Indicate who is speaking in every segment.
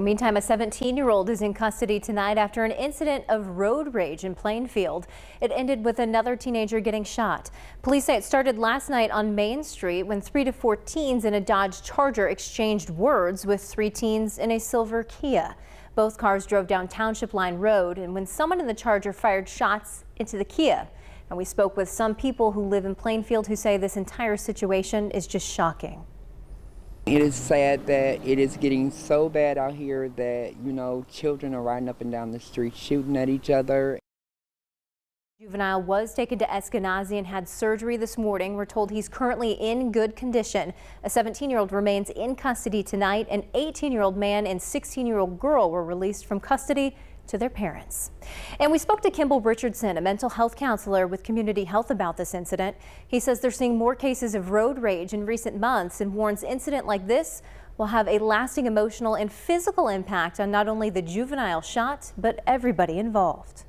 Speaker 1: Meantime, a 17-year-old is in custody tonight after an incident of road rage in Plainfield. It ended with another teenager getting shot. Police say it started last night on Main Street when three to four teens in a Dodge Charger exchanged words with three teens in a silver Kia. Both cars drove down Township Line Road and when someone in the Charger fired shots into the Kia. And we spoke with some people who live in Plainfield who say this entire situation is just shocking.
Speaker 2: It is sad that it is getting so bad out here that, you know, children are riding up and down the street shooting at each other.
Speaker 1: Juvenile was taken to Eskenazi and had surgery this morning. We're told he's currently in good condition. A 17-year-old remains in custody tonight. An 18-year-old man and 16-year-old girl were released from custody to their parents. And we spoke to Kimball Richardson, a mental health counselor with Community Health about this incident. He says they're seeing more cases of road rage in recent months and warns incident like this will have a lasting emotional and physical impact on not only the juvenile shot, but everybody involved.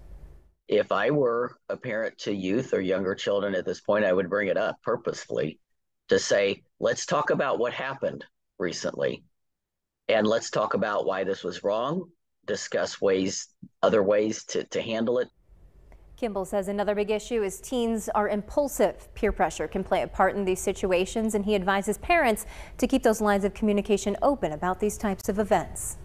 Speaker 3: If I were a parent to youth or younger children at this point, I would bring it up purposefully to say, let's talk about what happened recently. And let's talk about why this was wrong discuss ways, other ways to, to handle it.
Speaker 1: Kimball says another big issue is teens are impulsive. Peer pressure can play a part in these situations, and he advises parents to keep those lines of communication open about these types of events.